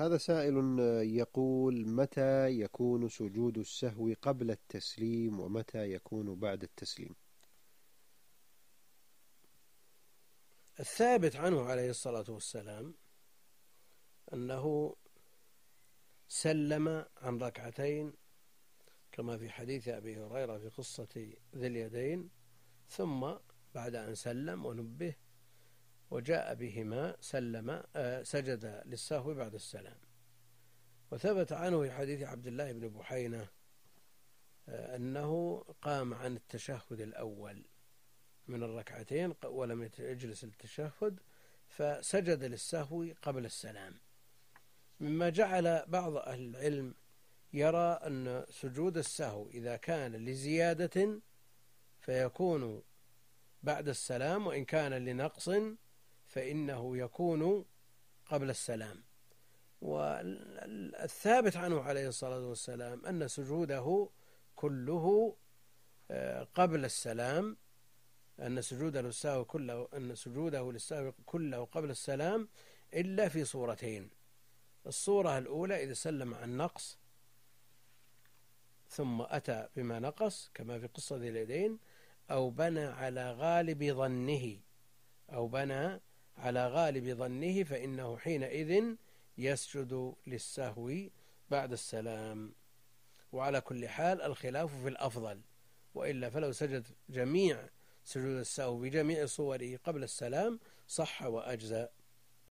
هذا سائل يقول متى يكون سجود السهو قبل التسليم ومتى يكون بعد التسليم؟ الثابت عنه عليه الصلاة والسلام أنه سلم عن ركعتين كما في حديث أبي هريرة في قصة ذي اليدين ثم بعد أن سلم ونبه وجاء بهما سلم آه، سجد للسهو بعد السلام. وثبت عنه في حديث عبد الله بن بحينة آه، أنه قام عن التشهد الأول من الركعتين ولم يجلس للتشهد فسجد للسهو قبل السلام. مما جعل بعض أهل العلم يرى أن سجود السهو إذا كان لزيادة فيكون بعد السلام وإن كان لنقص فإنه يكون قبل السلام. والثابت عنه عليه الصلاة والسلام أن سجوده كله آه، قبل السلام أن سجوده للسهو كله أن سجوده للسهو كله قبل السلام إلا في صورتين. الصورة الأولى إذا سلم عن نقص ثم أتى بما نقص كما في قصة ذي اليدين أو بنى على غالب ظنه أو بنى على غالب ظنه فإنه حينئذ يسجد للسهو بعد السلام. وعلى كل حال الخلاف في الأفضل وإلا فلو سجد جميع سجود السهو بجميع صوره قبل السلام صح وأجزأ.